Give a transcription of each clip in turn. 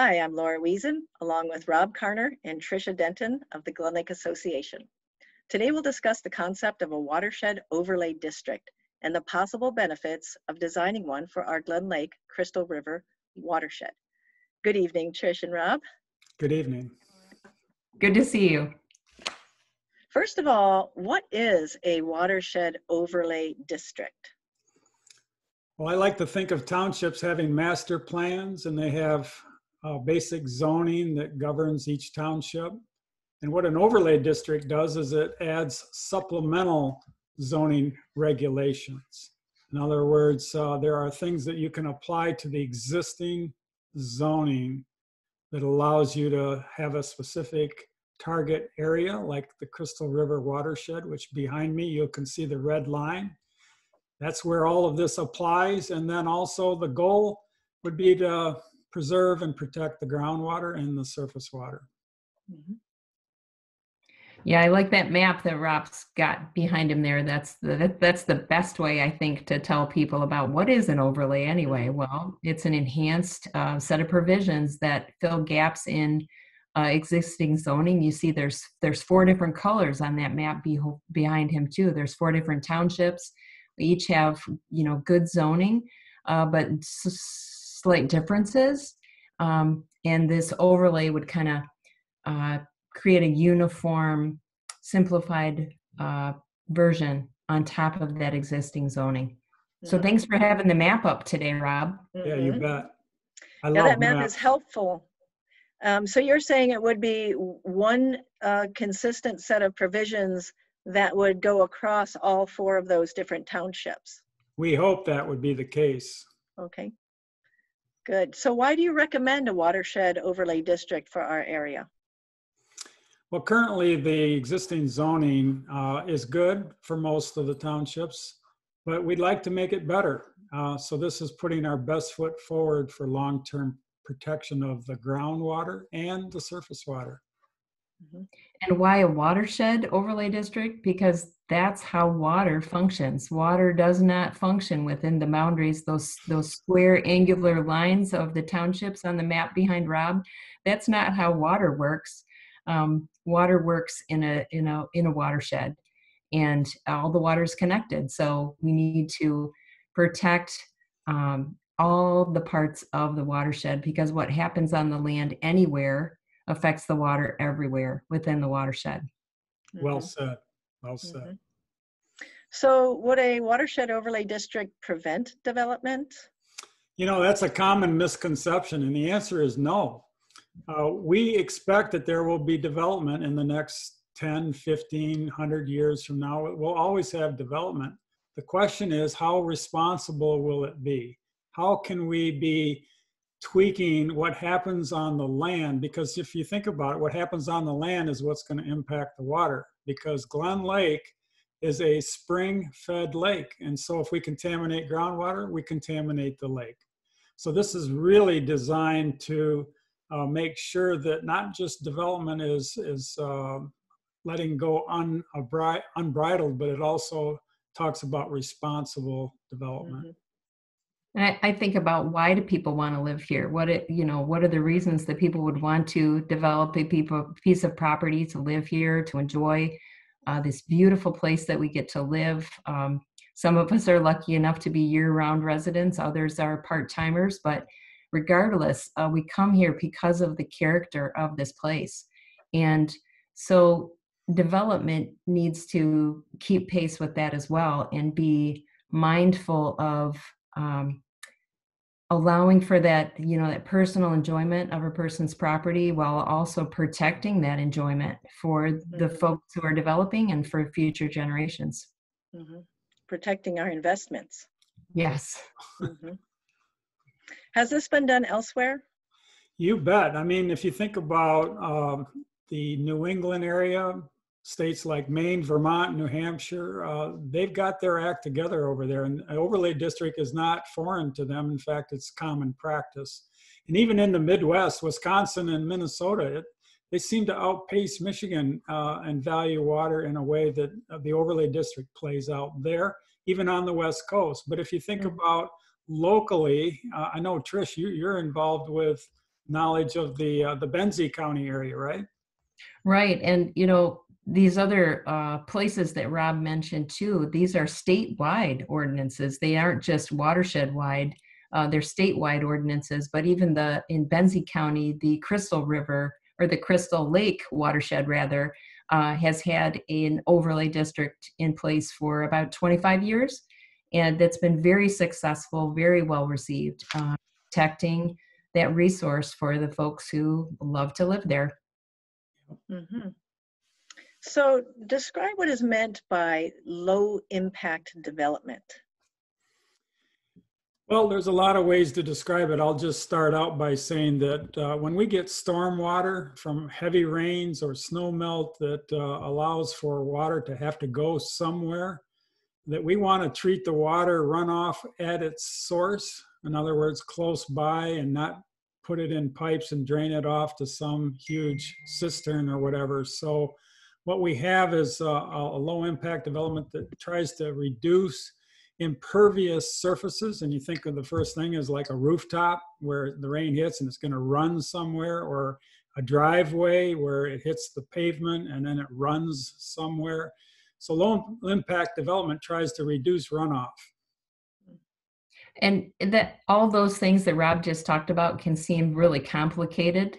Hi, I'm Laura Wiesen, along with Rob Karner and Tricia Denton of the Glen Lake Association. Today we'll discuss the concept of a watershed overlay district and the possible benefits of designing one for our Glen Lake Crystal River watershed. Good evening, Trish and Rob. Good evening. Good to see you. First of all, what is a watershed overlay district? Well, I like to think of townships having master plans and they have uh, basic zoning that governs each township. And what an overlay district does is it adds supplemental zoning regulations. In other words, uh, there are things that you can apply to the existing zoning that allows you to have a specific target area like the Crystal River watershed, which behind me you can see the red line. That's where all of this applies. And then also the goal would be to preserve and protect the groundwater and the surface water. Mm-hmm. Yeah, I like that map that Rob's got behind him there. That's the that, that's the best way I think to tell people about what is an overlay anyway. Mm-hmm. Well, it's an enhanced uh, set of provisions that fill gaps in uh, existing zoning. You see, there's there's four different colors on that map be, behind him too. There's four different townships. We each have you know good zoning, uh, but s- slight differences. Um, and this overlay would kind of uh, create a uniform, simplified uh, version on top of that existing zoning. So mm-hmm. thanks for having the map up today, Rob. Yeah, you mm-hmm. bet. I yeah, that map maps. is helpful. Um, so you're saying it would be one uh, consistent set of provisions that would go across all four of those different townships? We hope that would be the case. Okay, good. So why do you recommend a watershed overlay district for our area? Well, currently the existing zoning uh, is good for most of the townships, but we'd like to make it better. Uh, so this is putting our best foot forward for long-term protection of the groundwater and the surface water. Mm-hmm. And why a watershed overlay district? Because that's how water functions. Water does not function within the boundaries, those those square angular lines of the townships on the map behind Rob. That's not how water works um, water works in a in a in a watershed and all the water is connected so we need to protect um, all the parts of the watershed because what happens on the land anywhere affects the water everywhere within the watershed well mm-hmm. said well said mm-hmm. so would a watershed overlay district prevent development you know that's a common misconception and the answer is no uh, we expect that there will be development in the next 10, 15, 100 years from now. We'll always have development. The question is, how responsible will it be? How can we be tweaking what happens on the land? Because if you think about it, what happens on the land is what's going to impact the water. Because Glen Lake is a spring fed lake. And so if we contaminate groundwater, we contaminate the lake. So this is really designed to uh, make sure that not just development is is uh, letting go unbridled, but it also talks about responsible development. Mm-hmm. And I, I, think about why do people want to live here? What it, you know, what are the reasons that people would want to develop a people, piece of property to live here, to enjoy uh, this beautiful place that we get to live? Um, some of us are lucky enough to be year-round residents; others are part-timers, but regardless, uh, we come here because of the character of this place. And so development needs to keep pace with that as well and be mindful of um, allowing for that you know that personal enjoyment of a person's property while also protecting that enjoyment for the mm-hmm. folks who are developing and for future generations mm-hmm. protecting our investments yes mm-hmm. Has this been done elsewhere? You bet. I mean, if you think about um, the New England area, states like Maine, Vermont, New Hampshire, uh, they've got their act together over there. And an overlay district is not foreign to them. In fact, it's common practice. And even in the Midwest, Wisconsin and Minnesota, it, they seem to outpace Michigan uh, and value water in a way that the overlay district plays out there, even on the West Coast. But if you think mm-hmm. about locally, uh, I know Trish, you, you're involved with knowledge of the uh, the Benzie County area, right? Right. And, you know, these other uh, places that Rob mentioned too, these are statewide ordinances. They aren't just watershed wide. Uh, they're statewide ordinances, but even the in Benzie County, the Crystal River or the Crystal Lake watershed rather uh, has had an overlay district in place for about 25 years, and that's been very successful, very well received, uh, protecting that resource for the folks who love to live there. Mhm. So describe what is meant by low impact development. Well, there's a lot of ways to describe it. I'll just start out by saying that uh, when we get storm water from heavy rains or snow melt that uh, allows for water to have to go somewhere, that we want to treat the water runoff at its source. In other words, close by and not put it in pipes and drain it off to some huge cistern or whatever. So what we have is uh, a, a low impact development that tries to reduce impervious surfaces. And you think of the first thing as like a rooftop where the rain hits and it's going to run somewhere or a driveway where it hits the pavement and then it runs somewhere. So low impact development tries to reduce runoff. And that all those things that rob just talked about can seem really complicated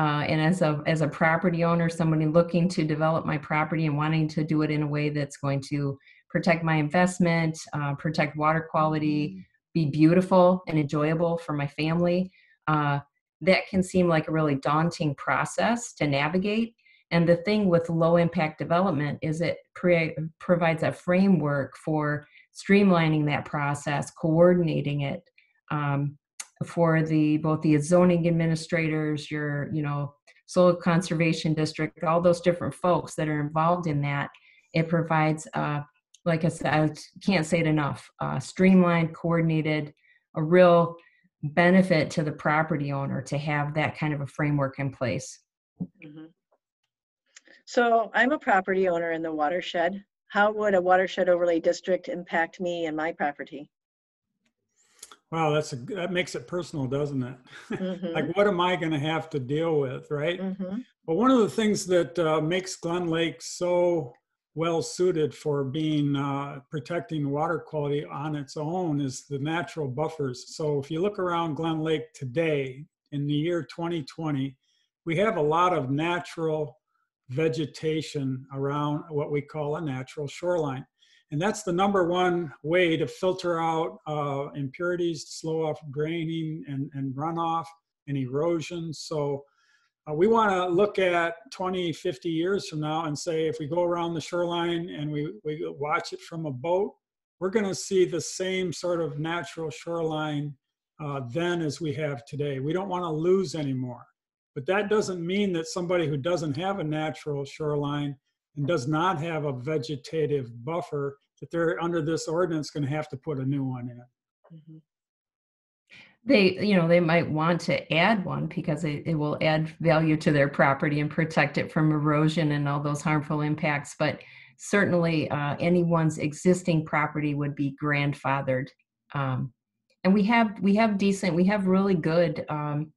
uh, and as a as a property owner somebody looking to develop my property and wanting to do it in a way that's going to protect my investment, uh, protect water quality, be beautiful and enjoyable for my family. Uh, that can seem like a really daunting process to navigate. And the thing with low impact development is it pre- provides a framework for streamlining that process, coordinating it um, for the both the zoning administrators, your you know soil conservation district, all those different folks that are involved in that. It provides a like I said, I can't say it enough. Uh, streamlined, coordinated, a real benefit to the property owner to have that kind of a framework in place. Mhm. So I'm a property owner in the watershed. How would a watershed overlay district impact me and my property? Wow that's a that makes it personal doesn't it Mhm, like what am i going to have to deal with right mhm, well one of the things that uh, makes glen lake so well suited for being uh, protecting water quality on its own is the natural buffers. So if you look around Glen Lake today in the year 2020, we have a lot of natural vegetation around what we call a natural shoreline. And that's the number one way to filter out uh, impurities, slow off draining and, and runoff and erosion. So uh, we want to look at 20, 50 years from now and say if we go around the shoreline and we, we watch it from a boat, we're going to see the same sort of natural shoreline uh, then as we have today. We don't want to lose anymore. But that doesn't mean that somebody who doesn't have a natural shoreline and does not have a vegetative buffer, that they're under this ordinance going to have to put a new one in. mhm. They, you know, they might want to add one because it, it will add value to their property and protect it from erosion and all those harmful impacts. But certainly, uh, anyone's existing property would be grandfathered. Um, and we have we have decent, we have really good um,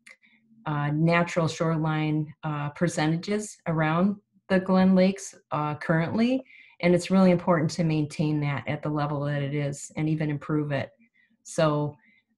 uh, natural shoreline uh, percentages around the Glen Lakes uh, currently, and it's really important to maintain that at the level that it is and even improve it. So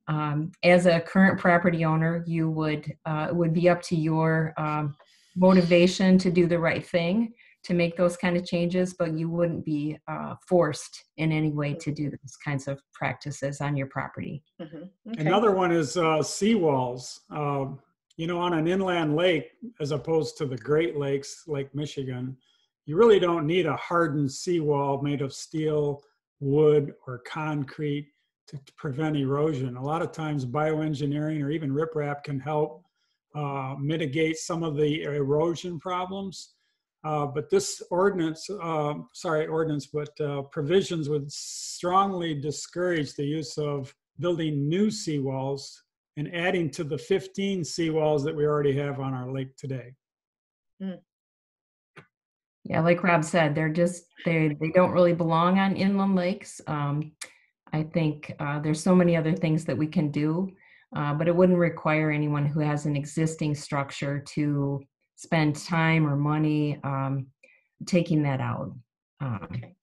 um, as a current property owner, you would uh, it would be up to your um, motivation to do the right thing to make those kind of changes, but you wouldn't be uh, forced in any way to do those kinds of practices on your property. Mhm, okay. Another one is uh, seawalls. Um, you know, on an inland lake, as opposed to the Great Lakes, Lake Michigan, you really don't need a hardened seawall made of steel, wood, or concrete to, to prevent erosion. A lot of times, bioengineering or even riprap can help uh, mitigate some of the erosion problems. Uh, but this ordinance, uh, sorry, ordinance, but uh, provisions would strongly discourage the use of building new seawalls and adding to the 15 seawalls that we already have on our lake today. Yeah, like Rob said, they're just they they don't really belong on inland lakes. Um, I think uh, there's so many other things that we can do. uh, but it wouldn't require anyone who has an existing structure to spend time or money um, taking that out. Um, Okay.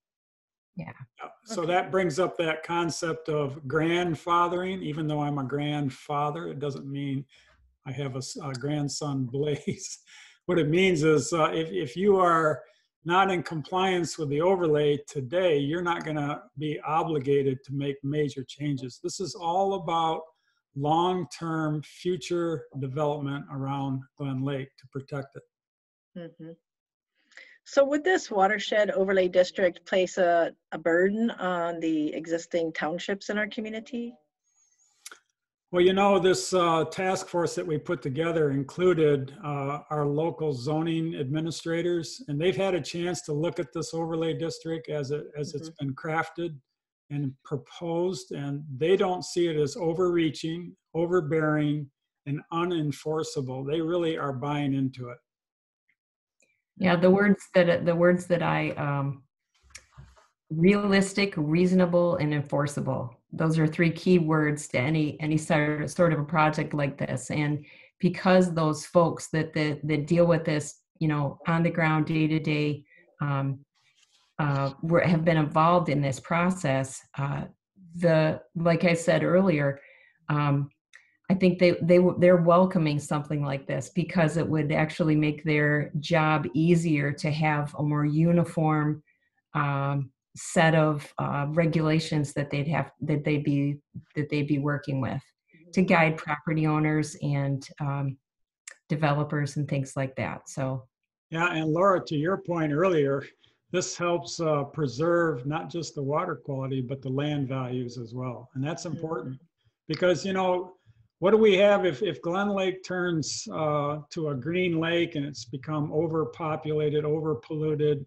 Yeah, So that brings up that concept of grandfathering. Even though I'm a grandfather, it doesn't mean I have a grandson, Blaze. What it means is uh, if, if you are not in compliance with the overlay today, you're not going to be obligated to make major changes. This is all about long-term future development around Glen Lake to protect it. Mhm. So would this watershed overlay district place a, a burden on the existing townships in our community? Well, you know, this uh, task force that we put together included uh, our local zoning administrators, and they've had a chance to look at this overlay district as it as it's been crafted and proposed, and they don't see it as overreaching, overbearing, and unenforceable. They really are buying into it. Yeah, the words that the words that I um, realistic, reasonable, and enforceable. Those are three key words to any any sort of, sort of a project like this. And because those folks that that, that deal with this, you know, on the ground, day to day, um, uh, were, have been involved in this process. Uh, the like I said earlier, um, I think they they they're welcoming something like this because it would actually make their job easier to have a more uniform um, set of uh, regulations that they'd have that they'd be that they'd be working with to guide property owners and um, developers and things like that. So Yeah, and Laura, to your point earlier, this helps uh, preserve not just the water quality, but the land values as well. And that's important because, you know, what do we have if, if Glen Lake turns uh, to a green lake and it's become overpopulated, overpolluted?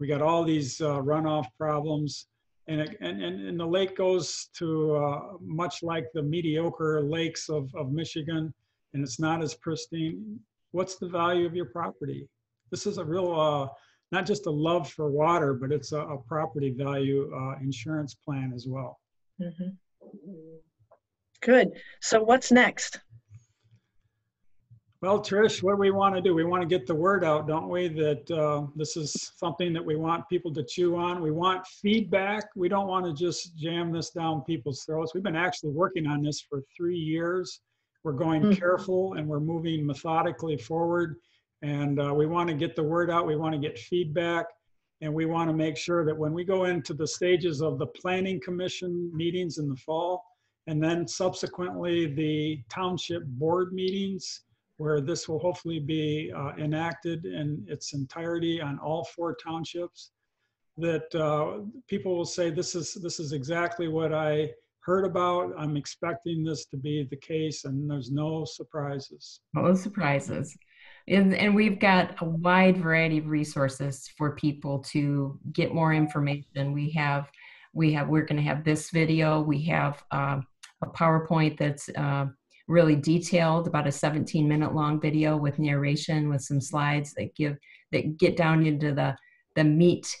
We got all these uh, runoff problems. And, it, and, and, and the lake goes to uh, much like the mediocre lakes of, of Michigan, and it's not as pristine. What's the value of your property? This is a real, uh, not just a love for water, but it's a, a property value uh, insurance plan as well. Mhm. Good. So what's next? Well, Trish, what do we want to do? We want to get the word out, don't we? That uh, this is something that we want people to chew on. We want feedback. We don't want to just jam this down people's throats. We've been actually working on this for three years. We're going Mhm. careful and we're moving methodically forward. And uh, we want to get the word out. We want to get feedback. And we want to make sure that when we go into the stages of the planning commission meetings in the fall, and then subsequently the township board meetings, where this will hopefully be uh, enacted in its entirety on all four townships, that uh, people will say, this is, this is exactly what I heard about. I'm expecting this to be the case and there's no surprises. no surprises. And, and we've got a wide variety of resources for people to get more information. We have, we have, we're going to have this video. We have um, a PowerPoint that's uh, really detailed, about a 17 minute long video with narration, with some slides that give that get down into the the meat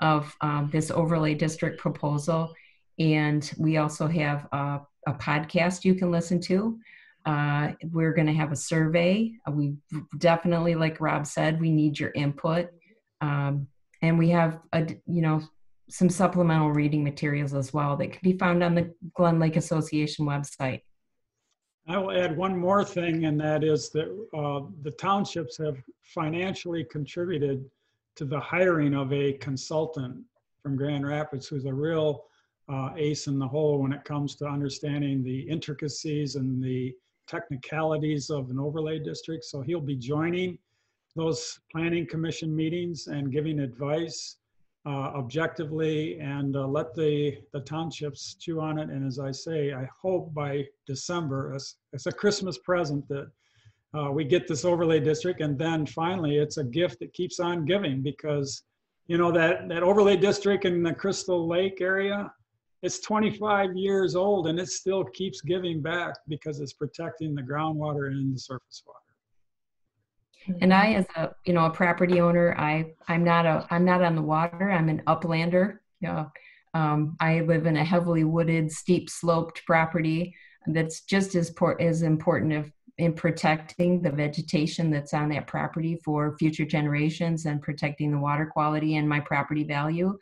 of um, this overlay district proposal. And we also have a, a podcast you can listen to. Uh, we're going to have a survey. We definitely, like Rob said, we need your input. Um, and we have, a, you know, some supplemental reading materials as well that can be found on the Glen Lake Association website. I will add one more thing, and that is that uh, the townships have financially contributed to the hiring of a consultant from Grand Rapids who's a real uh, ace in the hole when it comes to understanding the intricacies and the technicalities of an overlay district. So he'll be joining those planning commission meetings and giving advice uh, objectively and uh, let the, the townships chew on it. And as I say, I hope by December, it's, it's a Christmas present that uh, we get this overlay district. And then finally, it's a gift that keeps on giving because, you know, that, that overlay district in the Crystal Lake area, it's 25 years old and it still keeps giving back because it's protecting the groundwater and the surface water. And I, as a you know a property owner, I I'm not a I'm not on the water. I'm an uplander. You know, um, I live in a heavily wooded, steep sloped property that's just as, por- as important of, in protecting the vegetation that's on that property for future generations and protecting the water quality and my property value.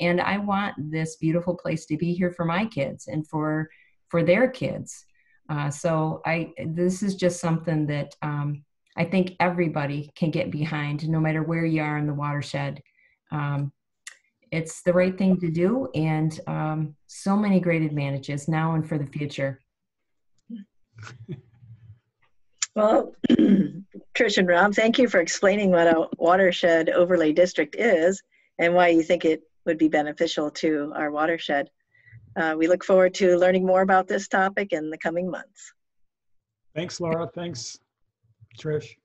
And I want this beautiful place to be here for my kids and for for their kids. Uh, so I this is just something that um, I think everybody can get behind, no matter where you are in the watershed. Um, it's the right thing to do, and um, so many great advantages now and for the future. Well, Trish and Rob, thank you for explaining what a watershed overlay district is and why you think it would be beneficial to our watershed. Uh, we look forward to learning more about this topic in the coming months. Thanks, Laura. Thanks, Trish.